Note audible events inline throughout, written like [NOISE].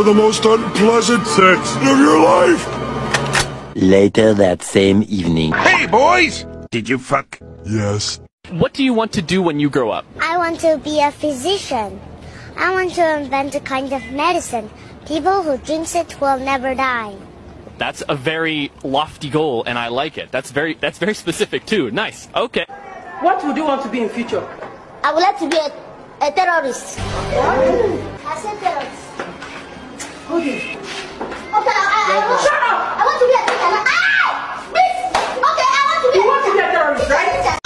for the most unpleasant sex of your life. Later that same evening. Hey, boys! Did you fuck? Yes. What do you want to do when you grow up? I want to be a physician. I want to invent a kind of medicine. People who drinks it will never die. That's a very lofty goal, and I like it. That's very that's very specific too. Nice. Okay. What would you want to be in future? I would like to be a, a terrorist. I said terrorist. Okay. Okay, I, I, I, want, Shut up! I want to be a terrorist. Ah! Please! Okay, I want to be You want to be a terrorist, right?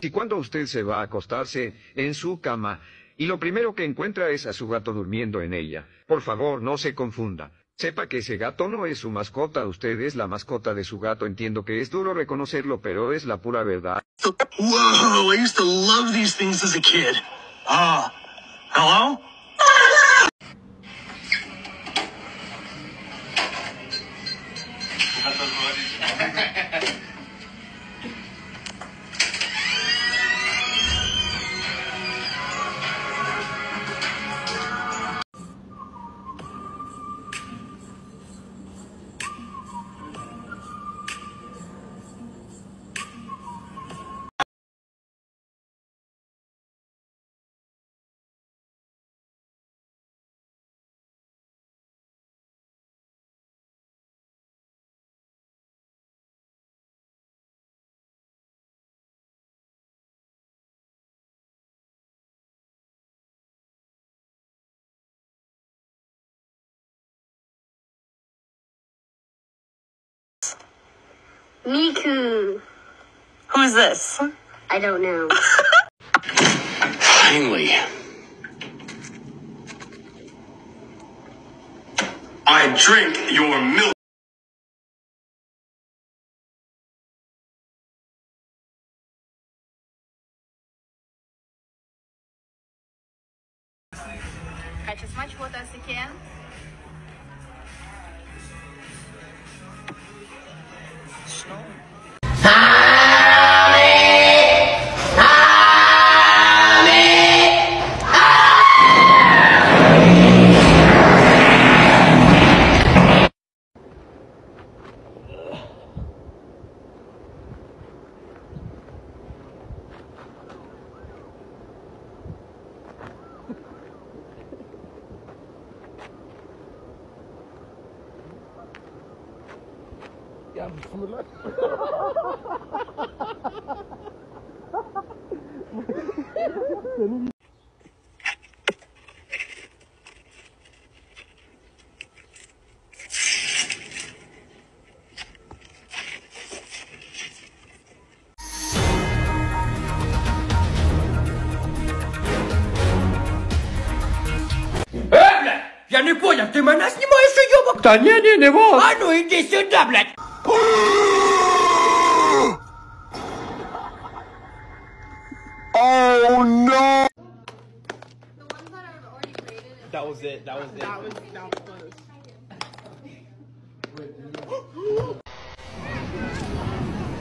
Y cuando usted se va a acostarse en su cama y lo primero que encuentra es a su gato durmiendo en ella, por favor no se confunda. Sepa que ese gato no es su mascota, usted es la mascota de su gato. Entiendo que es duro reconocerlo, pero es la pura verdad. Whoa, I used to love these things as a kid. Ah, hello? Miku. Who's this? I don't know. [LAUGHS] Finally. I drink your milk. Catch as much water as you can. Я не понял, ты меня снимаешь, уебок? Да не, не, не вот. А ну иди сюда, блядь! Was it. That was it. That was that was close.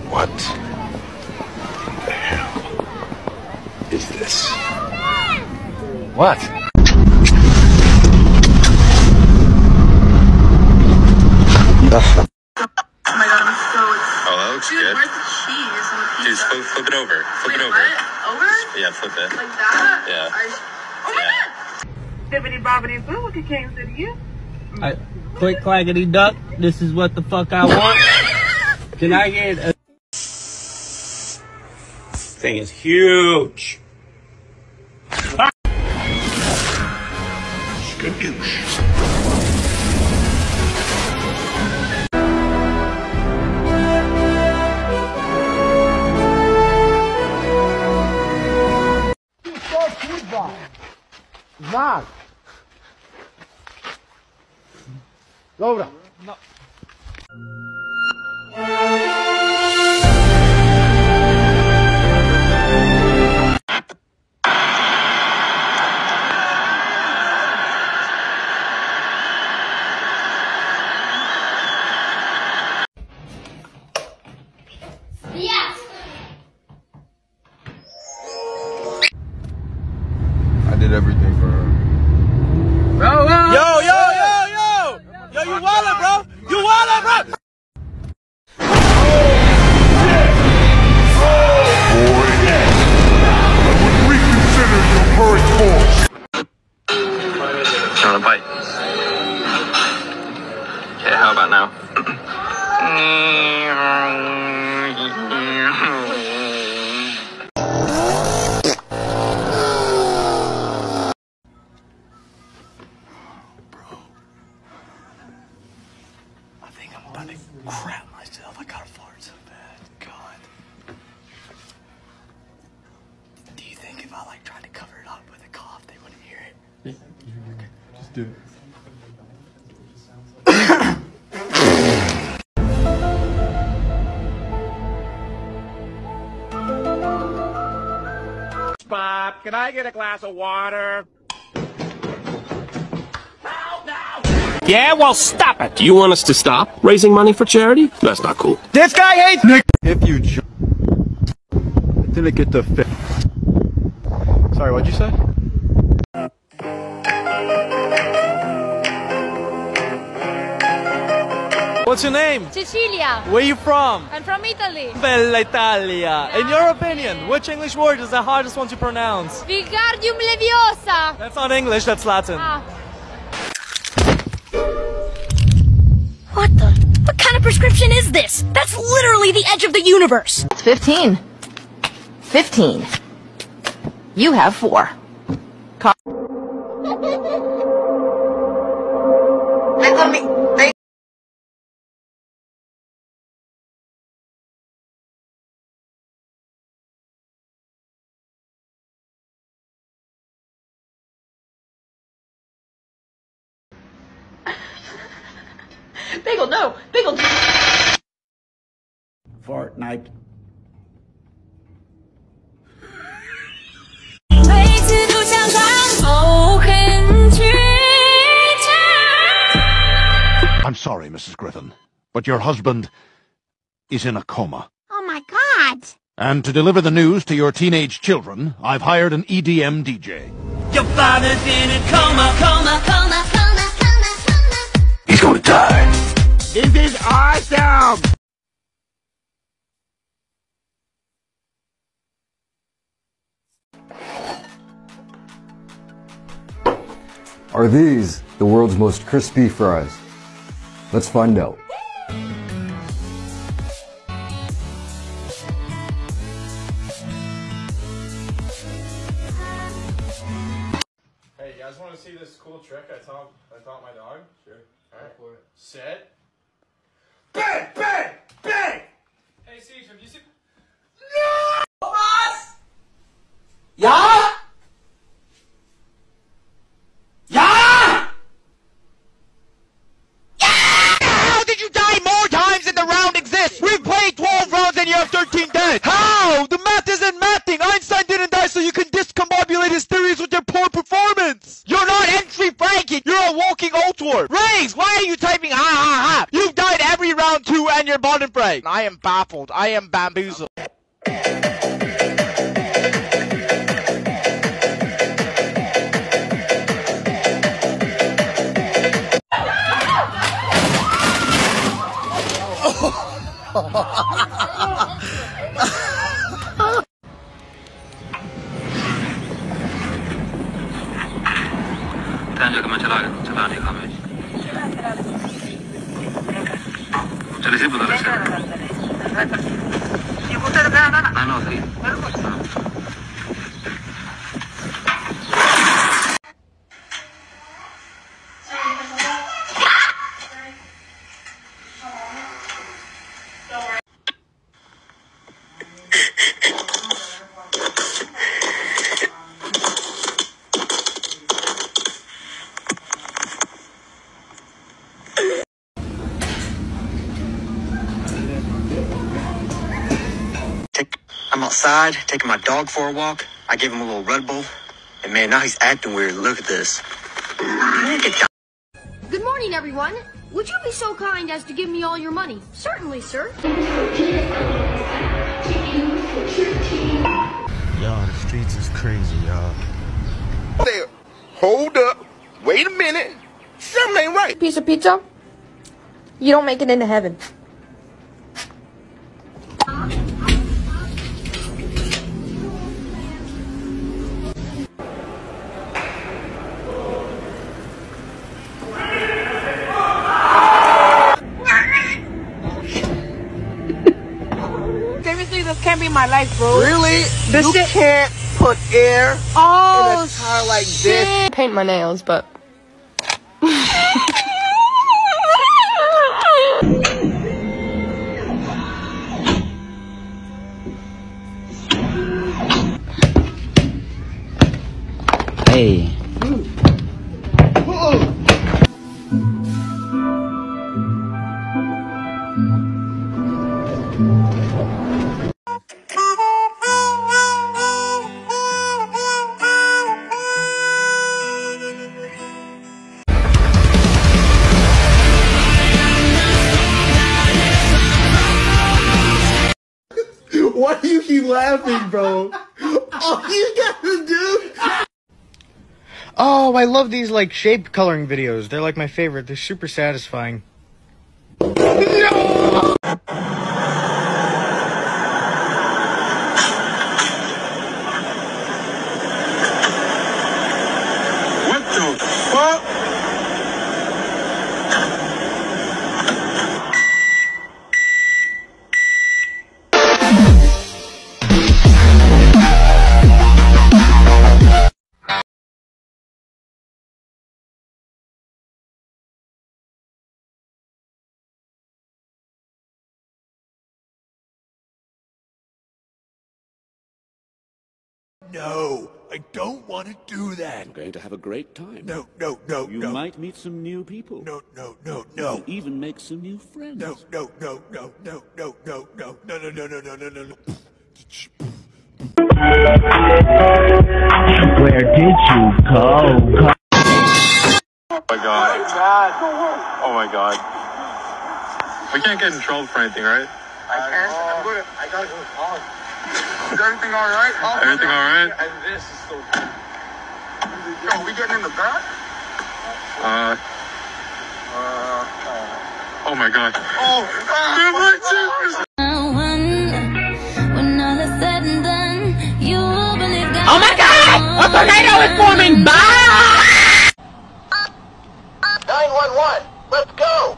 What the hell is this? What? Oh my god, I'm so excited. Oh, that looks Dude, good. where's the cheese on the pizza? Just flip, flip it over. Flip Wait, it over. what? Over? Yeah, flip it. Like that? Yeah. I- oh my Yeah. god! Bibbidi bobbidi boo, what you came to you? I, quick clackety duck, this is what the fuck I want. Can I get a... Thing is huge. Skadoosh. Znak. Dobra. Yes! did everything for her. Bro, whoa. Yo, yo, Yo, you wildin', bro! You wildin', bro! A bite? Yeah, how about now? [CLEARS THROAT] Mm-hmm. Bob, can I get a glass of water? Yeah, well, stop it. Do You want us to stop raising money for charity? That's not cool. This guy hates Nick, if you j- didn't get the fit. Sorry, what'd you say? What's your name? Cecilia. Where are you from? I'm from Italy. Bella Italia. In your opinion, which English word is the hardest one to pronounce? Wingardium Leviosa. That's not English, that's Latin. Ah. What the? What kind of prescription is this? That's literally the edge of the universe. It's 15. 15. You have four. I'm sorry, Mrs. Griffin, but your husband is in a coma. Oh my god! And to deliver the news to your teenage children, I've hired an EDM DJ. Your father's in a coma, coma, coma, coma, coma. Coma. He's gonna die. This is awesome! Are these the world's most crispy fries? Let's find out. Hey, you guys want to see this cool trick I taught I taught my dog? Sure. All right. For it. Sit. Bang! Bang! Bang! Hey, Siege, have you seen? Thomas! Ja? Ja? How did you die more times than the round exists? We've played 12 rounds and you have 13 dead! How? The math isn't mathing! Einstein didn't die so discombobulate his theories with your poor performance! You're not entry Frankie! You're a walking Ultor! Raise! Why are you typing ha ha ha? You've died every round two and you're bottom frame! I am baffled. I am bamboozled. Outside taking my dog for a walk. I gave him a little Red Bull, and man, now he's acting weird. Look at this. Good morning, everyone. Would you be so kind as to give me all your money? Certainly, sir. Yo, the streets is crazy, y'all. There. Hold up. Wait a minute. Something ain't right. Piece of pizza? You don't make it into heaven. My life, bro. Really? This you shit- can't put air Oh, in a oh, car like this. Paint my nails, but. [LAUGHS] Hey. Why do you keep laughing, bro? All you gotta do. Oh, I love these like shape coloring videos. They're like my favorite. They're super satisfying. What No, I don't want to do that. You're going to have a great time. No, no, no, You no. might meet some new people. No, no, no, no. You'll even make some new friends. No, no, no, no, no, no, no, no, no, no, no, no, no, no, no, no. Where did you go? Oh my god. Oh my god. We can't get in trouble for anything, right? I can't. I'm gonna. I gotta go home. Is everything all right? Everything all right? And this is so. Yo, we getting in the back? Uh, Uh. oh my god. Oh. Oh my god! A tornado is forming! Bye! 911. Let's go.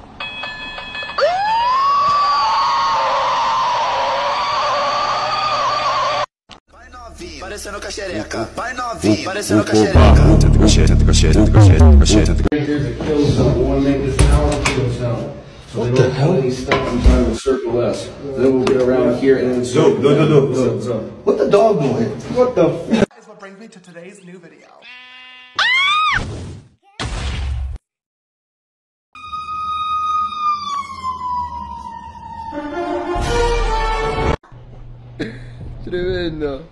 Parecendo com a xereca. Vai novinho. Parecendo com a xereca. Senta com a xereca, senta com a xereca, senta com a xereca, senta com a xereca. Here's a kill zone. We want to make this town a kill zone. So what the hell? Sometime will circle us. Then we'll get around here and then. No, no, no, no, no, no. What the dog doing? What the? F- Is what brings me to today's new video. Tremendo.